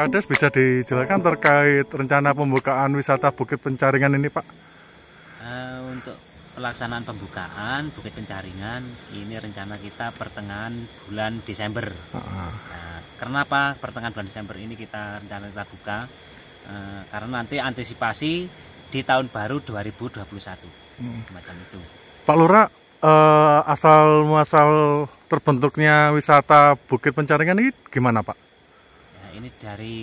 Kades bisa dijelaskan terkait rencana pembukaan wisata Bukit Penjaringan ini Pak? Uh, untuk pelaksanaan pembukaan Bukit Penjaringan ini rencana kita pertengahan bulan Desember. Uh -huh. nah, kenapa pertengahan bulan Desember ini kita rencana kita buka? Uh, karena nanti antisipasi di tahun baru 2021 hmm. semacam itu. Pak Lura, uh, asal muasal terbentuknya wisata Bukit Penjaringan ini gimana Pak? Ini dari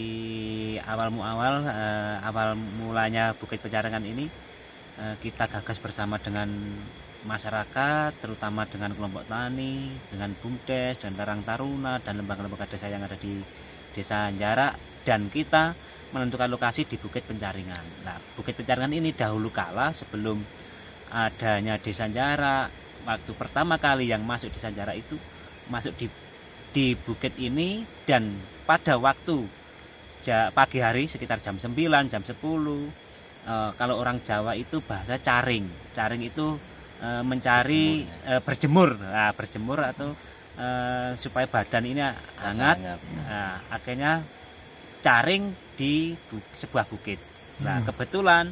awal muawal uh, awal mulanya Bukit Penjaringan ini uh, kita gagas bersama dengan masyarakat, terutama dengan kelompok tani, dengan BUMDes dan Karang Taruna dan lembaga-lembaga desa yang ada di Desa Jarak dan kita menentukan lokasi di Bukit Penjaringan. Nah, Bukit Penjaringan ini dahulu kala sebelum adanya Desa Jarak, waktu pertama kali yang masuk Desa Jarak itu masuk di di bukit ini dan pada waktu pagi hari sekitar jam 9, jam 10 e, kalau orang Jawa itu bahasa caring. Caring itu e, mencari berjemur, ya. e, berjemur, nah, berjemur atau e, supaya badan ini hangat. Nah, akhirnya caring di bu sebuah bukit. Nah, hmm. kebetulan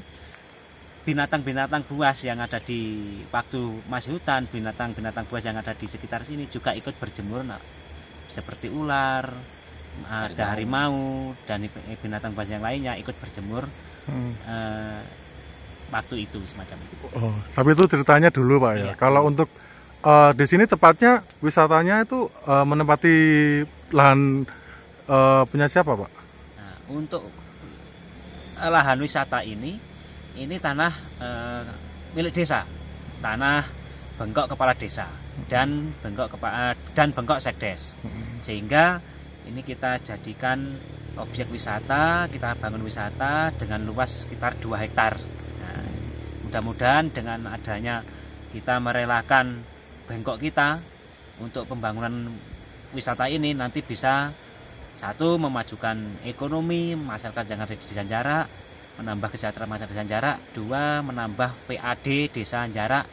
binatang-binatang buas yang ada di waktu masih hutan, binatang-binatang buas yang ada di sekitar sini juga ikut berjemur, nah, seperti ular, ada harimau dan binatang buas yang lainnya ikut berjemur hmm. eh, waktu itu semacam itu. Oh, tapi itu ceritanya dulu pak ya. Iya. Kalau untuk uh, di sini tepatnya wisatanya itu uh, menempati lahan uh, punya siapa pak? Nah, untuk lahan wisata ini ini tanah e, milik desa, tanah bengkok kepala desa dan bengkok kepala dan bengkok sekdes. Sehingga ini kita jadikan objek wisata, kita bangun wisata dengan luas sekitar 2 hektar. Nah, mudah-mudahan dengan adanya kita merelakan bengkok kita untuk pembangunan wisata ini nanti bisa satu memajukan ekonomi masyarakat yang ada di desa jarak menambah kesejahteraan masyarakat desa jarak dua menambah PAD desa jarak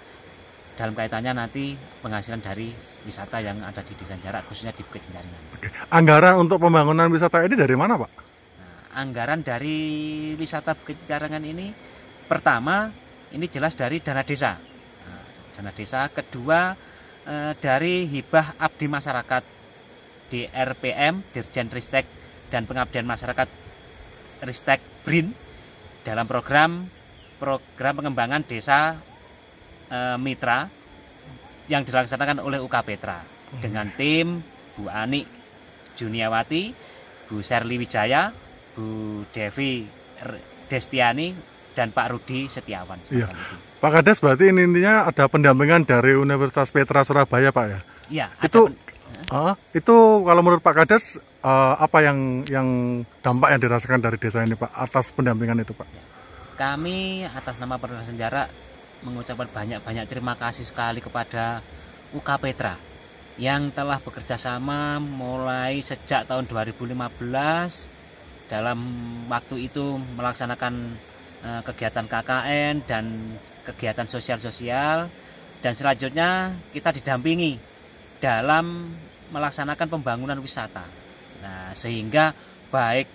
dalam kaitannya nanti penghasilan dari wisata yang ada di desa jarak khususnya di Bukit Penjaringan. Oke. Anggaran untuk pembangunan wisata ini dari mana Pak? Nah, anggaran dari wisata Bukit Penjaringan ini pertama ini jelas dari dana desa. Nah, dana desa kedua eh, dari hibah abdi masyarakat di RPM Dirjen Ristek dan Pengabdian Masyarakat Ristek BRIN dalam program program pengembangan desa e, mitra yang dilaksanakan oleh UK Petra dengan tim Bu Ani Juniawati, Bu Serli Wijaya, Bu Devi Destiani dan Pak Rudi Setiawan. Iya. Pak Kades berarti ini intinya ada pendampingan dari Universitas Petra Surabaya Pak ya? Iya. Itu uh, itu kalau menurut Pak Kades uh, apa yang yang dampak yang dirasakan dari desa ini Pak atas pendampingan itu Pak? Kami atas nama Perusahaan Sejarah mengucapkan banyak-banyak terima kasih sekali kepada UK Petra yang telah bekerja sama mulai sejak tahun 2015 dalam waktu itu melaksanakan uh, kegiatan KKN dan kegiatan sosial-sosial. Dan selanjutnya kita didampingi dalam melaksanakan pembangunan wisata. Nah, sehingga baik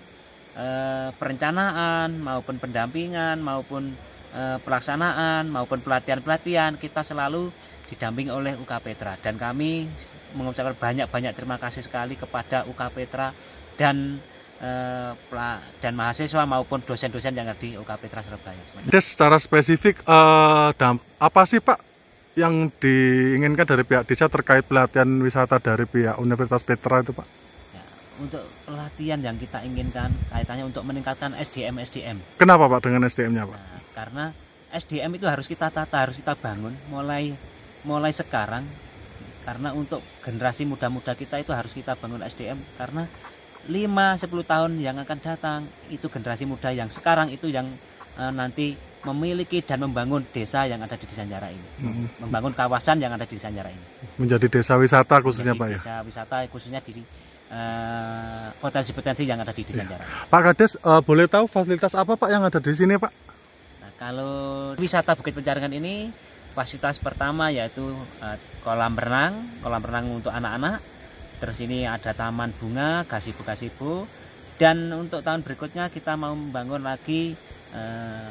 e, perencanaan maupun pendampingan maupun e, pelaksanaan maupun pelatihan-pelatihan kita selalu didampingi oleh UK Petra dan kami mengucapkan banyak-banyak terima kasih sekali kepada UK Petra dan e, dan mahasiswa maupun dosen-dosen yang ada di UK Petra Surabaya. Jadi secara spesifik uh, apa sih Pak yang diinginkan dari pihak desa terkait pelatihan wisata dari pihak Universitas Petra itu Pak? Untuk pelatihan yang kita inginkan kaitannya untuk meningkatkan SDM SDM. Kenapa Pak dengan SDM-nya Pak? Nah, karena SDM itu harus kita tata, harus kita bangun mulai mulai sekarang karena untuk generasi muda-muda kita itu harus kita bangun SDM karena 5 10 tahun yang akan datang itu generasi muda yang sekarang itu yang e, nanti memiliki dan membangun desa yang ada di Desa Jara ini. Hmm. Membangun kawasan yang ada di Desa Jara ini. Menjadi desa wisata khususnya Menjadi Pak desa ya. Desa wisata khususnya di potensi-potensi uh, yang ada di Desa ya. Pak Kades, uh, boleh tahu fasilitas apa Pak yang ada di sini Pak? Nah, kalau wisata Bukit Penjaringan ini fasilitas pertama yaitu uh, kolam renang, kolam renang untuk anak-anak. Terus ini ada taman bunga, gasibu-gasibu dan untuk tahun berikutnya kita mau membangun lagi eh,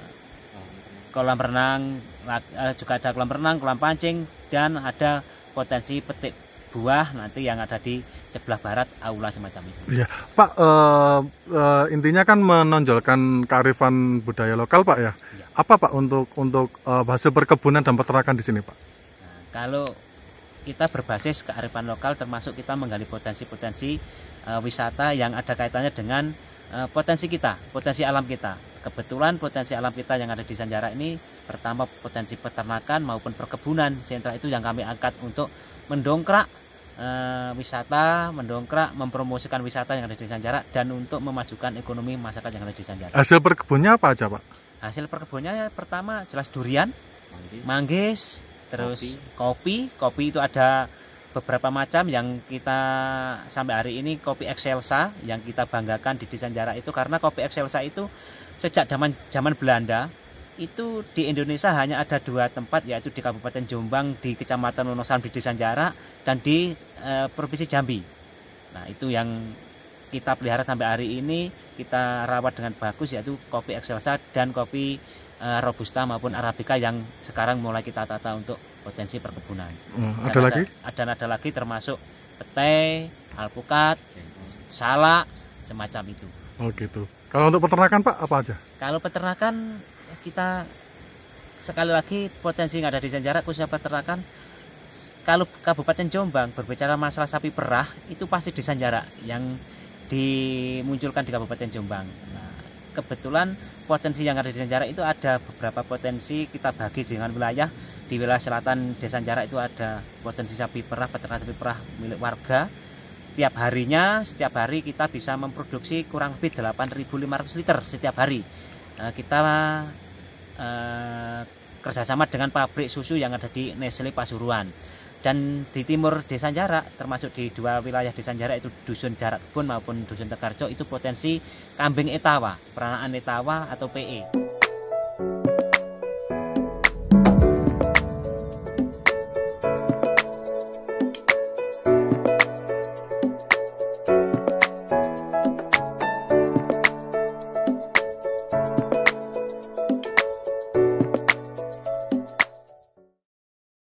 kolam renang eh, juga ada kolam renang kolam pancing dan ada potensi petik buah nanti yang ada di sebelah barat aula semacam itu Pak, eh, eh, intinya kan menonjolkan kearifan budaya lokal, Pak ya. Iya. Apa Pak untuk untuk eh, hasil perkebunan dan peternakan di sini, Pak? Nah, kalau kita berbasis kearifan lokal termasuk kita menggali potensi-potensi eh, wisata yang ada kaitannya dengan eh, potensi kita, potensi alam kita. Kebetulan potensi alam kita yang ada di Sanjara ini pertama potensi peternakan maupun perkebunan sentra itu yang kami angkat untuk mendongkrak eh, wisata, mendongkrak mempromosikan wisata yang ada di Sanjara dan untuk memajukan ekonomi masyarakat yang ada di Sanjara. Hasil perkebunnya apa aja, Pak? Hasil perkebunnya ya, pertama jelas durian, manggis, terus kopi. kopi. itu ada beberapa macam yang kita sampai hari ini kopi excelsa yang kita banggakan di Desa Jara itu karena kopi excelsa itu sejak zaman zaman Belanda itu di Indonesia hanya ada dua tempat yaitu di Kabupaten Jombang di Kecamatan Wonosam di Desa Jara dan di eh, Provinsi Jambi. Nah, itu yang kita pelihara sampai hari ini kita rawat dengan bagus yaitu kopi excelsa dan kopi eh, robusta maupun arabica yang sekarang mulai kita tata untuk potensi perkebunan. Hmm, Dan ada lagi? Dan ada lagi termasuk pete, alpukat, salak, semacam itu. Oh gitu. Kalau untuk peternakan, Pak, apa aja? Kalau peternakan kita sekali lagi potensi yang ada di Sanjara khususnya peternakan kalau Kabupaten Jombang berbicara masalah sapi perah itu pasti di Sanjara yang dimunculkan di Kabupaten Jombang. Nah, kebetulan potensi yang ada di Sanjara itu ada beberapa potensi kita bagi dengan wilayah. Di wilayah selatan Desa Sanjara itu ada potensi sapi perah peternak sapi perah milik warga. Setiap harinya setiap hari kita bisa memproduksi kurang lebih 8.500 liter setiap hari. Nah, kita kerjasama dengan pabrik susu yang ada di Nestle Pasuruan. Dan di timur Desa Jarak termasuk di dua wilayah Desa Jarak itu dusun Jarak Kebun maupun dusun Tegarjo itu potensi kambing etawa peranaan etawa atau PE